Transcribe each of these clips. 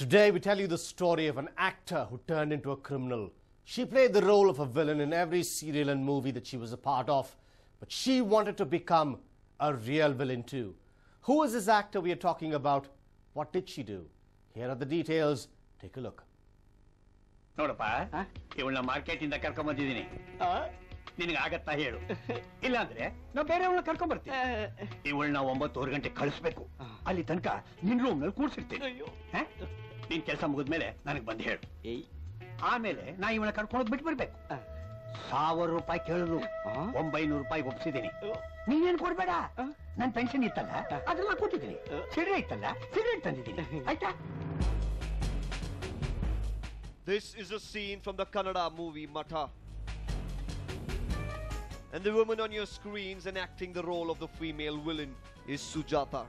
Today, we tell you the story of an actor who turned into a criminal. She played the role of a villain in every serial and movie that she was a part of, but she wanted to become a real villain too. Who is this actor we are talking about? What did she do? Here are the details. Take a look. ನೋಡಪ್ಪ ಇವಳನ್ನ market ಇಂದ ಕರ್ಕೊಂಡ್ ಬಂದಿದ್ದೀನಿ ನಿನಗೆ ಆಗತ್ತಾ ಹೇಳು ಇಲ್ಲಾಂದ್ರೆ ನಾವು ಬೇರೆ ಅವಳನ್ನ ಕರ್ಕೊಂಡ್ ಬರ್ತೀವಿ ಇವಳನ್ನ ಒಂಬತ್ತುವರೆ ಗಂಟೆ ಕಳಿಸ್ಬೇಕು ಅಲ್ಲಿ ತನಕ ನಿನ್ ರೂಮ್ ನಲ್ಲಿ ಕೂಡ್ಸಿರ್ತೀನಿ ಹ? ನಿನ್ ಕೆಲಸ ಮುಗಿದ್ಮೇಲೆ ನನಗೆ ಬಂದು ಹೇಳು. ಆಮೇಲೆ ನಾ ಇವಳ ಕರ್ಕೊಂಡು ಬಿಟ್ಟು ಬರ್ಬೇಕು. ಸಾವಿರ ರೂಪಾಯಿ ಕೇಳಿದ್ರು ಒಂಬೈನೂರು ರೂಪಾಯಿ ಒಪ್ಸಿದ್ದೀನಿ. ನೀನೇನ್ ಕೊಡ್ಬೇಡ? ನನ್ ಪೆನ್ಷನ್ ಇತ್ತಲ್ಲ? ಅದನ್ನ ಕೊಟ್ಟಿದ್ದೀನಿ ಸಿಗರೇಟ್ ಇತ್ತಲ್ಲ? ಸಿಗರೇಟ್ ತಂದಿದ್ದೀನಿ. ಆಯ್ತಾ? This is a scene from the Kannada movie Mata. And the woman on your screens enacting the role of the female villain is Sujata.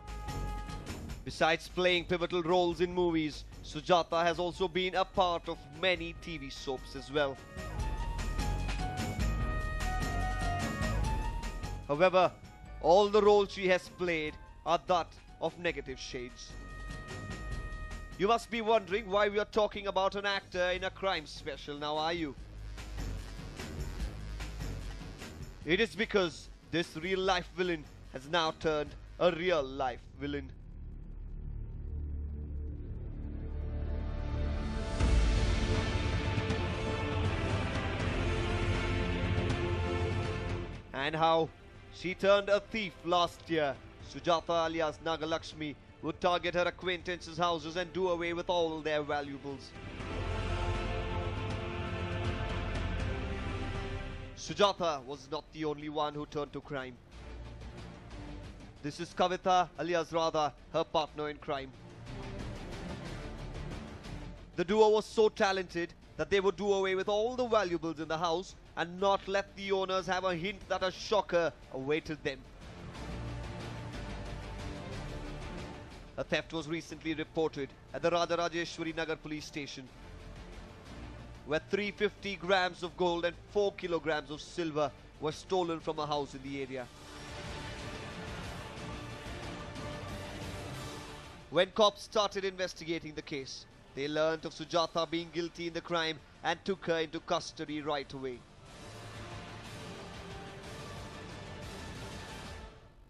Besides playing pivotal roles in movies, Sujata has also been a part of many TV soaps as well. However, all the roles she has played are that of negative shades. You must be wondering why we are talking about an actor in a crime special now, are you? It is because this real life villain has now turned a real life villain. And how she turned a thief last year. Sujata alias Nagalakshmi would target her acquaintances' houses and do away with all their valuables. Sujata was not the only one who turned to crime. This is Kavita alias Radha, her partner in crime. The duo was so talented that they would do away with all the valuables in the house and not let the owners have a hint that a shocker awaited them. A theft was recently reported at the Rajarajeshwari Nagar police station, where 350 grams of gold and 4 kilograms of silver were stolen from a house in the area. When cops started investigating the case, they learned of Sujatha being guilty in the crime and took her into custody right away.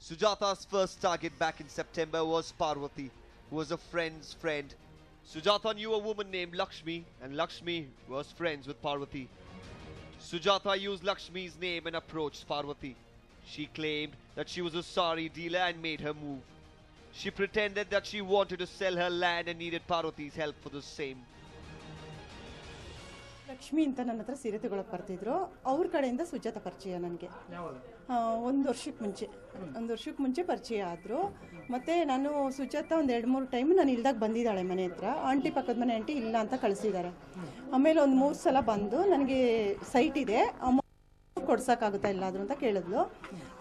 Sujata's first target back in September was Parvati, who was a friend's friend. Sujata knew a woman named Lakshmi, and Lakshmi was friends with Parvati. Sujata used Lakshmi's name and approached Parvati. She claimed that she was a sari dealer and made her move. She pretended that she wanted to sell her land and needed Parvati's help for the same. Lakshmi ಅಂತ ನನ್ನ ಹತ್ರ ಸೀರೆ ತಗೊಳಕ್ ಬರ್ತಿದ್ರು. ಅವ್ರ ಕಡೆಯಿಂದ ಸುಜಾತ ಪರಿಚಯ ನನಗೆ. ಒಂದು ವರ್ಷಕ್ಕೆ ಮುಂಚೆ. ಒಂದು ವರ್ಷಕ್ಕೆ ಮುಂಚೆ ಪರಿಚಯ ಆದರು. ಮತ್ತು ನಾನು ಸುಜಾತ ಒಂದು ಎರಡು ಮೂರು ಟೈಮ್ ನಾನು ಇಲ್ದಾಗ ಬಂದಿದ್ದಾಳೆ ಮನೆ ಹತ್ರ. ಆಂಟಿ ಪಕ್ಕದ ಮನೆ ಆಂಟಿ ಇಲ್ಲ ಅಂತ ಕಳಿಸಿದ್ದಾರೆ. ಆಮೇಲೆ ಒಂದು ಮೂರು ಸಲ ಬಂದು ನನಗೆ ಸೈಟ್ ಇದೆ. ಅಮೌಂಟ್ ಕೊಡ್ಸೋಕ್ಕಾಗುತ್ತಾ ಎಲ್ಲಾದರೂ ಅಂತ ಕೇಳಿದ್ಲು.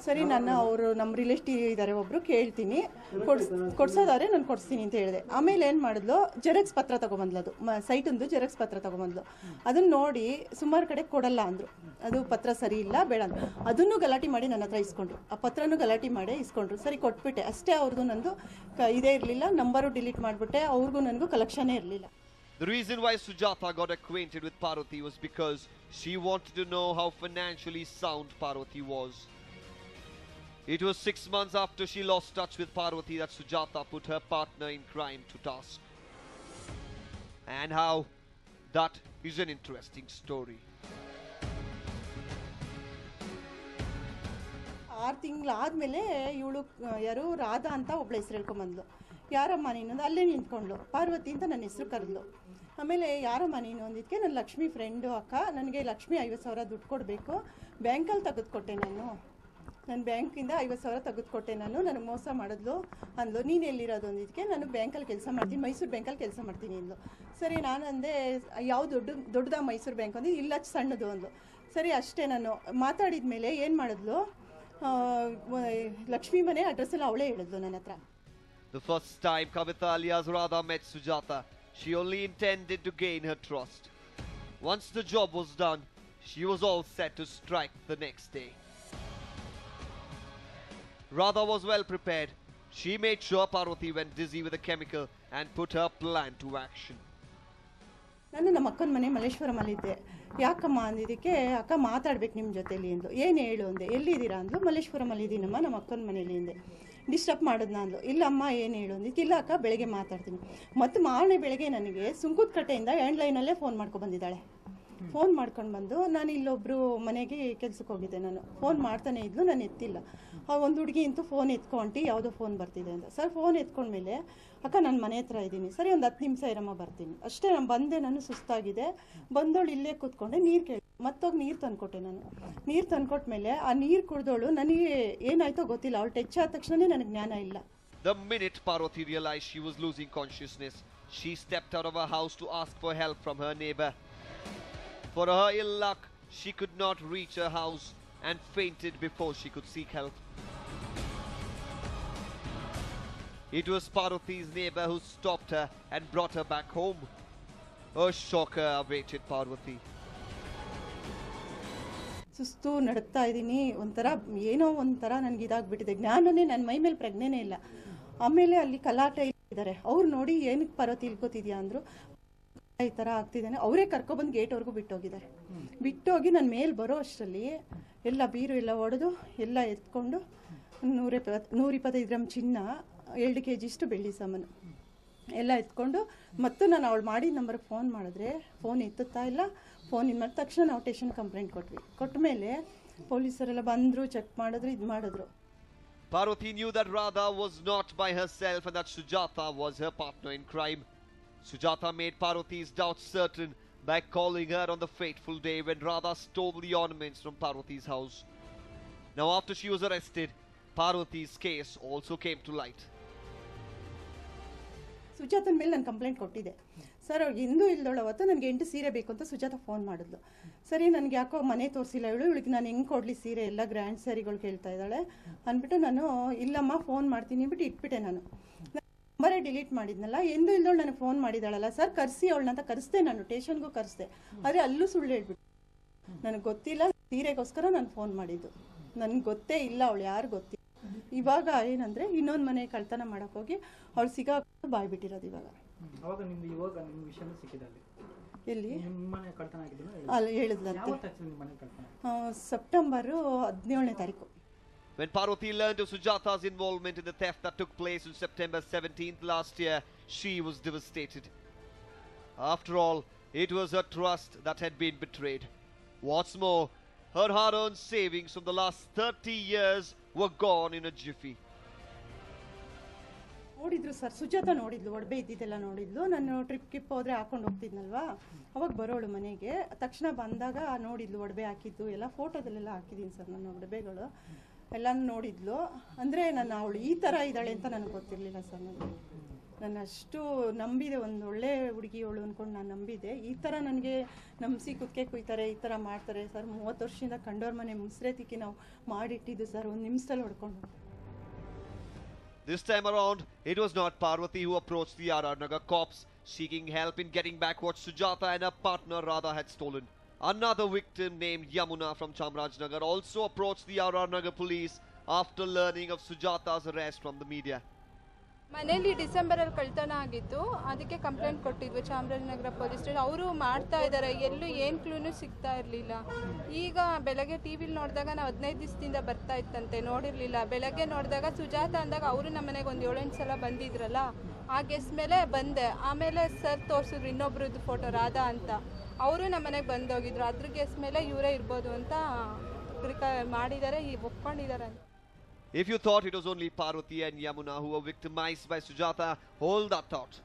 ಸರಿ ನಾನು ಅವರು ನಮ್ಮ ರಿಲೇಟಿವ್ ಇದ್ದಾರೆ ಒಬ್ಬರು ಕೇಳ್ತೀನಿ. ಕೊಡ್ಸ್, ಕೊಡ್ಸೋದಾದ್ರೆ ನಾನು ಕೊಡಿಸ್ತೀನಿ ಅಂತ ಹೇಳಿದೆ. ಆಮೇಲೆ ಏನು ಮಾಡಿದ್ಲು? ಜೆರಾಕ್ಸ್ ಪತ್ರ ತೊಗೊಂಬಂದ್ಲು ಅದು. ಮ ಸೈಟೊಂದು ಜೆರಾಕ್ಸ್ ಪತ್ರ ತೊಗೊಂಬಂದ್ಲು. ಅದನ್ನ ನೋಡಿ ಸುಮಾರು ಕಡೆ ಕೊಡಲ್ಲ ಅಂದರು. ಅದು ಪತ್ರ ಸರಿ ಇಲ್ಲ, ಬೇಡ ಅಂದರು. ಅದನ್ನು ಗಲಾಟೆ ಮಾಡಿ ನನ್ನ ಹತ್ರ ಇಸ್ಕೊಂಡ್ರು. ಆ ಪತ್ರನೂ ಗಲಾಟೆ ಮಾಡಿ ಇಸ್ಕೊಂಡ್ರು. ಸರಿ, ಕೊಟ್ಬಿಟ್ಟೆ. ಅಷ್ಟೇ ಅವ್ರದ್ದು ನಂದು ಕ, ಇದೇ ಇರಲಿಲ್ಲ. ನಂಬರು ಡಿಲೀಟ್ ಮಾಡಿಬಿಟ್ಟೆ. ಅವ್ರಿಗೂ ನನಗೂ ಕಲೆಕ್ಷನೇ ಇರಲಿಲ್ಲ. The reason why Sujata got acquainted with Parvati was because she wanted to know how financially sound Parvati was. It was six months after she lost touch with Parvati that Sujata put her partner in crime to task. And how? That is an interesting story. ಆರು ತಿಂಗಳಾದ್ಮೇಲೆ ಇವಳು ಯಾರು ರಾಧಾ ಅಂತ ಒಬ್ಳು ಹೆಸರು ಹೇಳ್ಕೊಂಬಂದ್ಲು ಯಾರಮ್ಮ ನೀನು ಅಲ್ಲೇ ನಿಂತ್ಕೊಂಡ್ಲು ಪಾರ್ವತಿ ಅಂತ ನನ್ನ ಹೆಸರು ಕರೆದ್ಲು. ಆಮೇಲೆ ಯಾರಮ್ಮ ನೀನು ಅಂದಿದ್ದಕ್ಕೆ ನನ್ನ ಲಕ್ಷ್ಮಿ ಫ್ರೆಂಡು ಅಕ್ಕ. ನನಗೆ ಲಕ್ಷ್ಮಿ ಐವತ್ತು ಸಾವಿರ ದುಡ್ಡು ಕೊಡಬೇಕು. ಬ್ಯಾಂಕಲ್ಲಿ ತೆಗೆದುಕೊಟ್ಟೆ ನಾನು. ನಾನು ಬ್ಯಾಂಕಿಂದ ಐವತ್ತು ಸಾವಿರ ತೆಗೆದುಕೊಟ್ಟೆ ನಾನು. ನನಗೆ ಮೋಸ ಮಾಡಿದ್ಲು, ಅಂದ್ಲು. ನೀನು ಎಲ್ಲಿರೋದು ಅಂದಿದ್ದಕ್ಕೆ ನಾನು ಬ್ಯಾಂಕಲ್ಲಿ ಕೆಲಸ ಮಾಡ್ತೀನಿ ಮೈಸೂರು ಬ್ಯಾಂಕಲ್ಲಿ ಕೆಲಸ ಮಾಡ್ತೀನಿ ಅಂದ್ಲು. ಸರಿ ನಾನು ಅಂದೆ ಯಾವ ದೊಡ್ಡ, ದೊಡ್ಡದ ಮೈಸೂರು ಬ್ಯಾಂಕ್ ಅಂದ್ರೆ ಇಲ್ಲ, ಸಣ್ಣದು ಅಂದ್ಲು. ಸರಿ, ಅಷ್ಟೇ ನಾನು. ಮಾತಾಡಿದ ಮೇಲೆ ಏನು ಮಾಡಿದ್ಲು? ಲಕ್ಷ್ಮಿ ಮನೆ ಅಡ್ರೆಸ್ಸಲ್ಲಿ ಅವಳೇ ಹೇಳಿದ್ಲು ನನ್ನ ಹತ್ರ. The first time Kavita alias Radha met Sujata, she only intended to gain her trust. Once the job was done, she was all set to strike the next day. Radha was well prepared She made sure Parvati went dizzy with the chemical and put her plan to action. ನಾನು ನಮ್ಮ ಅಕ್ಕನ ಮನೆ ಮಲ್ಲೇಶ್ವರಮಲ್ಲಿದ್ದೆ ಯಾಕಮ್ಮ ಅಂದಿದ್ದಕ್ಕೆ ಅಕ್ಕ ಮಾತಾಡ್ಬೇಕು ನಿಮ್ಮ ಜೊತೆಲಿ ಅಂದ್ಲು ಏನು ಹೇಳು ಅಂದೆ ಎಲ್ಲಿದ್ದೀರಾ ಅಂದ್ಲು ಮಲ್ಲೇಶ್ವರಮಲ್ಲಿ ಇದ್ದೀನಮ್ಮ ನಮ್ಮ ಅಕ್ಕನ ಮನೇಲಿ ಅಂದೆ ಡಿಸ್ಟರ್ಬ್ ಮಾಡೋದು ನಾನು ಇಲ್ಲ ಅಮ್ಮ, ಏನು ಹೇಳು? ಅಂದಿತ್ತು ಅಕ್ಕ, ಬೆಳಗ್ಗೆ ಮಾತಾಡ್ತೀನಿ. ಮತ್ತು ಮಾರನೇ ಬೆಳಗ್ಗೆ ನನಗೆ ಸುಂಕುದ ಕಟ್ಟೆಯಿಂದ ಲೈನಲ್ಲೇ ಫೋನ್ ಮಾಡ್ಕೊಂಡು ಬಂದಿದ್ದಾಳೆ. ಫೋನ್ ಮಾಡ್ಕೊಂಡು ಬಂದು ನಾನು ಇಲ್ಲೊಬ್ಬರು ಮನೆಗೆ ಕೆಲ್ಸಕ್ಕೆ ಹೋಗಿದ್ದೆ ನಾನು. ಫೋನ್ ಮಾಡ್ತಾನೆ ಇದ್ಲು, ನಾನು ಎತ್ತಿಲ್ಲ. ಆ ಒಂದು ಹುಡುಗಿ ಅಂತೂ ಫೋನ್ ಎತ್ಕೊಂಡು ಯಾವುದೋ ಫೋನ್ ಬರ್ತಿದೆ ಅಂತ. ಸರ್ ಫೋನ್ ಎತ್ಕೊಂಡ್ಮೇಲೆ, ಅಕ್ಕ, ನಾನು ಮನೆ ಹತ್ರ ಇದ್ದೀನಿ. ಸರಿ, ಒಂದು ಹತ್ತು ನಿಮಿಷ ಇರಮ್ಮ, ಬರ್ತೀನಿ. ಅಷ್ಟೇ ನಾನು ಬಂದೆ, ನಾನು ಸುಸ್ತಾಗಿದೆ. ಬಂದವಳು ಇಲ್ಲೇ ಕೂತ್ಕೊಂಡೆ, ನೀರು ಕೇಳಿ ಮತ್ತೋಗಿ ನೀರು ತಂದ್ಕೊಟ್ಟೆ ನಾನು ನೀರು ತಂದ್ಕೊಟ್ಮೇಲೆ ಆ ನೀರು ಕುಡ್ದವಳು ನನಗೆ ಏನಾಯ್ತೋ ಗೊತ್ತಿಲ್ಲ ಅವಳು ಟಚ್ ಆದ ತಕ್ಷಣನೇ ನನಗೆ ಜ್ಞಾನ ಇಲ್ಲ The minute Parvati realized she was losing consciousness, she stepped out of her house to ask for help from her neighbor. For her ill luck, she could not reach her house and fainted before she could seek help. It was Parvati's neighbor who stopped her and brought her back home. A shocker awaited Parvati. ಸುಸ್ತು ನಡ್ತಾ ಇದ್ದೀನಿ. ಒಂಥರ ಏನೋ ಒಂಥರ ನನಗೆ ಇದಾಗ್ಬಿಟ್ಟಿದೆ. ಜ್ಞಾನನೇ ನನ್ನ ಮೈ ಮೇಲೆ ಪ್ರಜ್ಞೆನೇ ಇಲ್ಲ. ಆಮೇಲೆ ಅಲ್ಲಿ ಕಲಾಟೆ ಇದ್ದಾರೆ. ಅವ್ರು ನೋಡಿ ಏನಕ್ಕೆ ಪರ್ವತಿ ತಿಳ್ಕೊತಿದ್ಯಾ ಅಂದರು, ಈ ಥರ ಆಗ್ತಿದ್ದಾನೆ. ಅವರೇ ಕರ್ಕೊಬಂದು ಗೇಟ್ವರೆಗೂ ಬಿಟ್ಟೋಗಿದ್ದಾರೆ. ಬಿಟ್ಟೋಗಿ ನನ್ನ ಮೇಲೆ ಬರೋ ಅಷ್ಟರಲ್ಲಿ ಎಲ್ಲ ಬೀರು ಎಲ್ಲ ಒಡೆದು ಎಲ್ಲ ಎತ್ಕೊಂಡು ನೂರಿಪ್ಪತ್ತು ನೂರಿಪ್ಪತ್ತೈದು ಗ್ರಾಮ್ ಚಿನ್ನ, ಎರಡು ಕೆ ಜಿಷ್ಟು ಬೆಳ್ಳಿ ಸಾಮಾನು ಎಲ್ಲ ಎತ್ಕೊಂಡು ಮತ್ತು ನಾನು ಅವಳು ಮಾಡಿದ ನಂಬರ್ಗೆ ಫೋನ್ ಮಾಡಿದ್ರೆ ಫೋನ್ ಎತ್ತುತ್ತಾ ಇಲ್ಲ. ಫೋನ್ ಇದು ಮಾಡಿದ ತಕ್ಷಣ ನಾವು ಟೇಷನ್ ಕಂಪ್ಲೇಂಟ್ ಕೊಟ್ವಿ ಕೊಟ್ಟ ಮೇಲೆ ಪೊಲೀಸರೆಲ್ಲ ಬಂದರು ಚೆಕ್ ಮಾಡಿದ್ರು ಇದು ಮಾಡಿದ್ರು Parvati knew that Radha was not by herself and that Sujata was her partner in crime. Sujata made Parvati's doubts certain by calling her on the fateful day when Radha stole the ornaments from Parvati's house. Now, after she was arrested, Parvati's case also came to light. ಸುಜಾತನ ಮೇಲೆ ನಾನು complaint ಕೊಟ್ಟಿದ್ದೆ sir, ಅವ್ಳು ಎಂದೂ ಇಲ್ದೋಳು ಅವತ್ತು ನನಗೆ ಎಂಟು ಸೀರೆ ಬೇಕು ಅಂತ ಸುಜಾತ ಫೋನ್ ಮಾಡಿದ್ಲು. ಸರಿ, ನನಗೆ ಯಾಕೋ ಮನೆ ತೋರಿಸಿಲ್ಲ ಇವಳು, ಇವಳಿಗೆ ನಾನು ಹೆಂಗೆ ಕೊಡಲಿ ಸೀರೆ, ಎಲ್ಲ ಗ್ರ್ಯಾಂಡ್ ಸ್ಯಾರಿಗಳು ಕೇಳ್ತಾ ಇದ್ದಾಳೆ ಅಂದ್ಬಿಟ್ಟು ನಾನು, ಇಲ್ಲಮ್ಮ ಫೋನ್ ಮಾಡ್ತೀನಿ ಅಂದ್ಬಿಟ್ಟು ಇಟ್ಬಿಟ್ಟೆ ನಾನು. ನಂಬರೇ ಡಿಲೀಟ್ ಮಾಡಿದ್ನಲ್ಲ, ಎಂದೂ ಇಲ್ದೋಳು ನನಗೆ ಫೋನ್ ಮಾಡಿದಾಳಲ್ಲ ಸರ್, ಕರೆಸಿ ಅವಳನ್ನ ಅಂತ ಕರೆಸ್ದೆ ನಾನು ಟೇಷನ್ಗೂ ಕರೆಸ್ದೆ. ಆದರೆ ಅಲ್ಲೂ ಸುಳ್ಳು ಹೇಳ್ಬಿಟ್ಟು ನನಗೆ ಗೊತ್ತಿಲ್ಲ, ಸೀರೆಗೋಸ್ಕರ ನಾನು ಫೋನ್ ಮಾಡಿದ್ದು. ನನಗೆ ಗೊತ್ತೇ ಇಲ್ಲ, ಅವಳು ಯಾರು ಗೊತ್ತಿಲ್ಲ. ಇವಾಗ ಏನಂದ್ರೆ ಇನ್ನೊಂದು ಮನೆ ಕಳ್ತನ ಮಾಡಕ್ ಹೋಗಿ ಅವಳು ಸಿಗಾಕೊಂಡು ಬಾಯ್ಬಿಟ್ಟಿರೋದು ಇವಾಗ. ಅವಾಗ ನಿಮ್ದು ಇವಾಗ ನಿಮ್ಮ ವಿಷಯನೂ ಸಿಕ್ಕಿದೆ ಅಲ್ಲಿ ಎಲ್ಲಿ ನಿಮ್ಮ ಮನೆ ಕಳ್ತನ ಆಗಿದ್ದು ಅಲ್ಲಿ ಹೇಳಿದ್ಲಂತೆ ಯಾವತ್ತು ಆಕ್ಚುಲಿ ನಿಮ್ಮ ಮನೆ ಕಳ್ತನ ಆ, ಸೆಪ್ಟೆಂಬರು ಹದಿನೇಳನೇ ತಾರೀಕು When Parvati learned of Sujata's involvement in the theft that took place on September 17th last year, she was devastated. After all, it was her trust that had been betrayed. What's more, her hard earned savings from the last 30 years were gone in a jiffy. ನೋಡಿದ್ರು sir. Sujata ನೋಡಿದ್ಲು, ಒಡವೆ ಇದ್ದಿದ್ದೆಲ್ಲ ನೋಡಿದ್ಲು. ನಾನು trip keep ಹೋದ್ರೆ ಹಾಕೊಂಡು ಹೋಗ್ತಿದ್ನಲ್ವಾ? ಅವಾಗ ಬರೋಳು ಮನೆಗೆ. ತಕ್ಷಣ ಬಂದಾಗ ನೋಡಿದ್ಲು, ಒಡವೆ ಹಾಕಿದ್ದು. ಎಲ್ಲ ಫೋಟೋದಲ್ಲೆಲ್ಲ ಹಾಕಿದ್ದೀನಿ ಸರ್ ನನ್ನ ಒಡವೆಗಳು. ಎಲ್ಲ ನೋಡಿದ್ಲು. ಅಂದರೆ ನಾನು ಅವಳು ಈ ಥರ ಇದ್ದಾಳೆ ಅಂತ ನನಗೆ ಗೊತ್ತಿರಲಿಲ್ಲ ಸರ್ ನನಗೆ. ನಾನು ಅಷ್ಟು ನಂಬಿದೆ, ಒಂದು ಒಳ್ಳೆ ಹುಡುಗಿ ಅವಳು ಅಂದ್ಕೊಂಡು ನಾನು ನಂಬಿದೆ. ಈ ಥರ ನನಗೆ ನಂಬಿಸಿ ಕುಕ್ಕೆ ಕುಯ್ತಾರೆ, ಈ ಥರ ಮಾಡ್ತಾರೆ. ಸರ್, ಮೂವತ್ತು ವರ್ಷದಿಂದ ಕಂಡೋರ್ ಮನೆ ಮುಸ್ರೆ ತಿಕ್ಕಿ ನಾವು ಮಾಡಿಟ್ಟಿದ್ದು ಸರ್, ಒಂದು ನಿಮಿಷದಲ್ಲಿ ಹೊಡ್ಕೊಂಡು This time around, it was not Parvati who approached the RR Nagar cops seeking help in getting back what Sujata and her partner Radha had stolen. Another victim named Yamuna from Chamrajnagar also approached the RR Nagar police after learning of Sujata's arrest from the media. ಮನೇಲಿ ಡಿಸೆಂಬರಲ್ಲಿ ಕಳ್ತನ ಆಗಿತ್ತು ಅದಕ್ಕೆ complaint ಕೊಟ್ಟಿದ್ವಿ Chamarajanagar police station. ಅವರು ಮಾಡ್ತಾ ಇದ್ದಾರೆ ಎಲ್ಲೂ ಏನು ಕ್ಲೂನು ಸಿಗ್ತಾ ಇರಲಿಲ್ಲ. ಈಗ ಬೆಳಗ್ಗೆ ಟಿ ವಿಲಿ ನೋಡಿದಾಗ ನಾವು ಹದಿನೈದು ದಿವಸದಿಂದ ಬರ್ತಾ ಇತ್ತಂತೆ, ನೋಡಿರಲಿಲ್ಲ. ಬೆಳಗ್ಗೆ ನೋಡಿದಾಗ ಸುಜಾತ ಅಂದಾಗ ಅವರು ನಮ್ಮ ಮನೆಗೆ ಒಂದು ಏಳೆಂಟು ಸಲ ಬಂದಿದ್ರಲ್ಲ, ಆ ಗೆಸ್ ಮೇಲೆ ಬಂದೆ. ಆಮೇಲೆ ಸರ್ ತೋರಿಸಿದ್ರು, ಇನ್ನೊಬ್ರದ್ದು ಫೋಟೋ ರಾಧಾ ಅಂತ. ಅವರು ನಮ್ಮ ಮನೆಗೆ ಬಂದೋಗಿದ್ರು. ಅದ್ರ ಗೆಸ್ ಮೇಲೆ ಇವರೇ ಇರ್ಬೋದು ಅಂತ ಮಾಡಿದ್ದಾರೆ ಈ ಒಪ್ಕೊಂಡಿದ್ದಾರೆ If you thought it was only Parvati and Yamuna who were victimized by Sujata, hold that thought.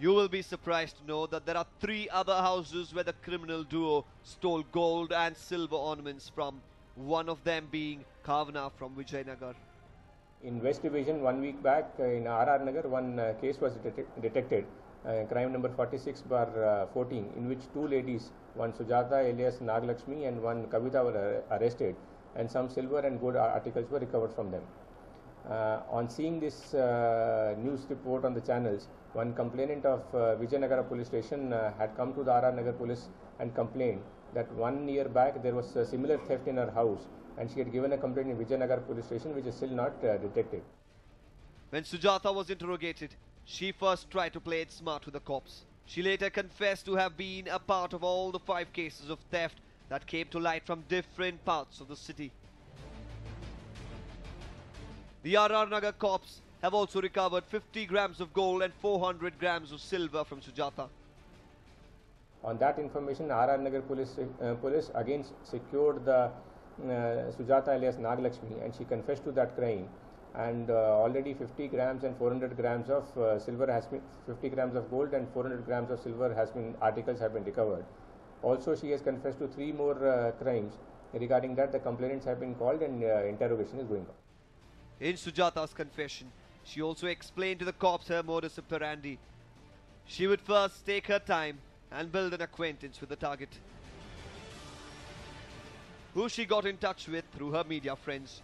You will be surprised to know that there are three other houses where the criminal duo stole gold and silver ornaments from, one of them being Kavana from Vijaynagar. In West Division, one week back uh, in RR Nagar, one uh, case was detec- detected, uh, crime number 46 bar uh, 14, in which two ladies, one Sujata alias Naglakshmi and one Kavita were uh, arrested, and some silver and gold articles were recovered from them. Uh, on seeing this uh, news report on the channels, one complainant of uh, Vijayanagara police station uh, had come to the RR Nagar police and complained that one year back there was a similar theft in her house and she had given a complaint in Vijayanagar police station which is still not uh, detected. When Sujata was interrogated, she first tried to play it smart with the cops. She later confessed to have been a part of all the five cases of theft that came to light from different parts of the city. The RR Nagar cops have also recovered 50 grams of gold and 400 grams of silver from Sujata. On that information, RR Nagar police, uh, police again secured the uh, Sujata alias Nagalakshmi and she confessed to that crime and uh, already 50 grams and 400 grams of uh, silver has been 50 grams of gold and 400 grams of silver has been articles have been recovered also she has confessed to three more uh, crimes regarding that the complainants have been called and uh, interrogation is going on In Sujata's confession, she also explained to the cops her modus operandi. She would first take her time and build an acquaintance with the target, who she got in touch with through her media friends.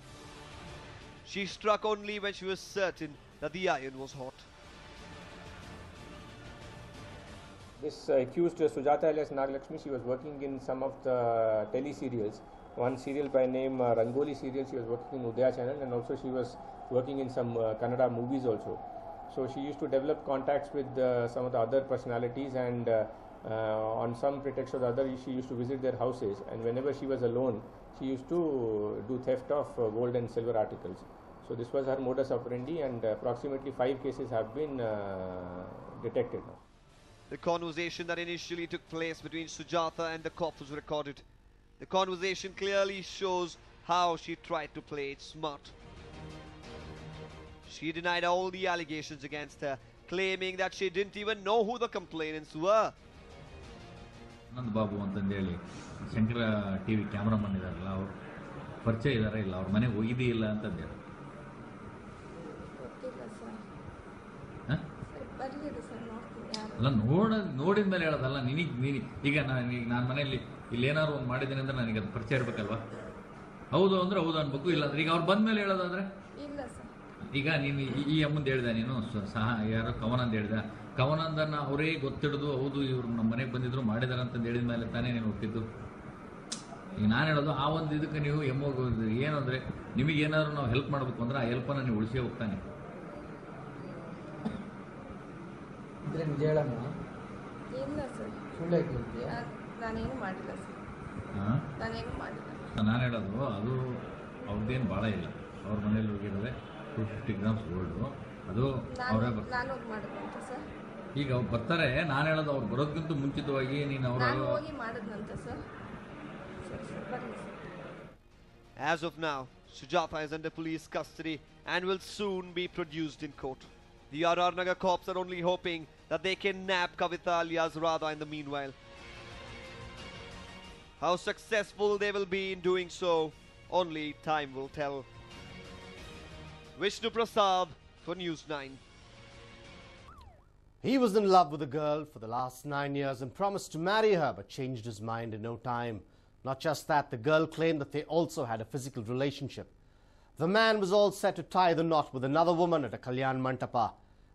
She struck only when she was certain that the iron was hot. This uh, accused uh, Sujata alias Nagalakshmi, she was working in some of the tele serials. One serial by name uh, Rangoli serial, she was working in Udaya channel and also she was working in some uh, Kannada movies also. So she used to develop contacts with uh, some of the other personalities and uh, uh, on some pretext or the other she used to visit their houses and whenever she was alone she used to do theft of gold and silver articles. So this was her modus operandi and approximately five cases have been detected now. The conversation that initially took place between Sujata and the cop was recorded. The conversation clearly shows how she tried to play it smart. She denied all the allegations against her, claiming that she didn't even know who the complainants were. Anand Babu ಅಂತಂದೇಳಿ Shankara T V cameraman ಇದಾರಲ್ಲ ಅವ್ರು ಪರಿಚಯ ಇದಾರೆ ಇಲ್ಲ ಅವ್ರ ಮನೆಗೆ ಹೋಗಿದ್ದೇ ಇಲ್ಲ ಅಂತಂದೇಳಿ ಅಲ್ಲ ನೋಡ ನೋಡಿದ ಮೇಲೆ ಹೇಳೋದಲ್ಲ ನಿನಗೆ ನೀನು ಈಗ ನಾನು ಈಗ ನಾನು ಮನೆಯಲ್ಲಿ ಇಲ್ಲಿ ಏನಾದ್ರು ಒಂದು ಮಾಡಿದ್ದೇನೆ ಅಂದ್ರೆ ನನಗೆ ಅದು ಪರಿಚಯ ಇರಬೇಕಲ್ವಾ? ಹೌದು ಅಂದ್ರೆ ಹೌದು ಅನ್ಬೇಕು ಇಲ್ಲ ಅಂದ್ರೆ ಈಗ ಅವ್ರು ಬಂದ ಮೇಲೆ ಹೇಳೋದಾದ್ರೆ ಈಗ ನೀನು ಈ- ಈ ಅಮ್ಮಂದು ಹೇಳ್ದೆ ನೀನು ಸಹ ಯಾರೋ ಕವನಂದ ಕವನ ಕವನಂದನ್ನ ಅವರೇ ಗೊತ್ತಿಡ್ದು ಹೌದು ಇವ್ರು ನಮ್ಮ ಮನೆಗೆ ಬಂದಿದ್ರು ಮಾಡಿದಾರ ಅಂತ ಹೇಳಿದ ಮೇಲೆ ತಾನೇ ನೀನು ಒಪ್ಪಿದ್ದು ಈಗ ನಾನು ಹೇಳೋದು ಆ ಒಂದು ಇದಕ್ಕೆ ನೀವು ಎಮ್ಮೋಗ ಏನು ನಿಮಗೇನಾದ್ರು ನಿಮಗೆ ಏನಾದ್ರು ನಾವು ಹೆಲ್ಪ್ ಮಾಡಬೇಕು ಅಂದ್ರೆ ಆ ಹೆಲ್ಪನ್ನ ನೀವು ಉಳಿಸಿ ಹೋಗ್ತಾನೆ. ಇದ್ರೆ ನಿಜ ಹೇಳಮ್ಮ. ಇಲ್ಲ ಸರ್. ಸುಳ್ಳು ಹೇಳ್ತೀಯ? ನಾನೇನು ಮಾಡಿಲ್ಲ ಸರ್. ನಾನೇನು ಮಾಡಿಲ್ಲ. ನಾನು ಹೇಳೋದು ಅದು ಅವ್ರದ್ದೇನು ಭಾಳ ಇಲ್ಲ. ಅವ್ರ ಮನೇಲಿ ಹೋಗಿರೋದೆ ಟು ಫಿಫ್ಟಿ ಗ್ರಾಮ್ಸ್ ಗೋಲ್ಡು ಅದು ಅವರೇ ಬರ್ತಾರೆ ನಾನು ಹೋಗಿ ಸರ್. ಈಗ ಅವ್ರು ಬರ್ತಾರೆ ನಾನು ಹೇಳೋದು ಅವ್ರು ಬರೋದಕ್ಕಿಂತ ಮುಂಚಿತವಾಗಿ ನೀನು ಅವರ ಹೋಗಿ ಮಾಡಿದ್ನಂತೆ sir. As of now, Sujatha is under police custody and will soon be produced in court. The RR Nagar cops are only hoping that they can nab Kavita alias Radha in the meanwhile. How successful they will be in doing so, only time will tell. Vishnu Prasad for News 9. He was in love with a girl for the last nine years and promised to marry her, but changed his mind in no time. Not just that, the girl claimed that they also had a physical relationship. The man was all set to tie the knot with another woman at a Kalyan Mantapa.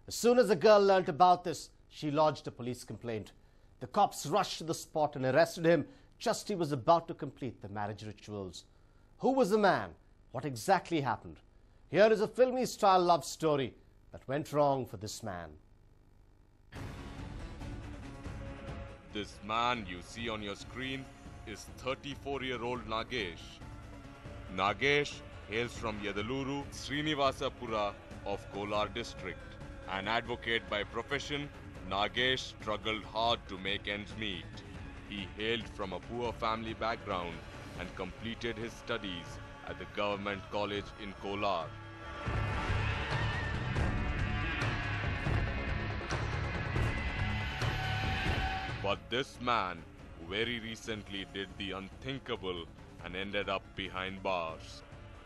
As soon as the girl learnt about this, she lodged a police complaint. The cops rushed to the spot and arrested him just he was about to complete the marriage rituals. Who was the man? What exactly happened? Here is a filmy style love story that went wrong for this man. This man you see on your screen is 34 year old Nagesh. Nagesh hails from Yadaluru, Srinivasapura of Kolar district. An advocate by profession, Nagesh struggled hard to make ends meet. He hailed from a poor family background and completed his studies at the government college in Kolar. But this man very recently did the unthinkable and ended up behind bars.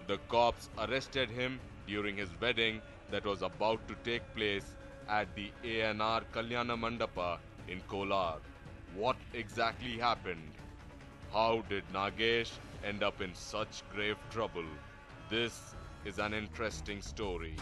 The cops arrested him during his wedding that was about to take place at the ANR Kalyana Mandapa in Kolar. What exactly happened? How did Nagesh end up in such grave trouble? This is an interesting story.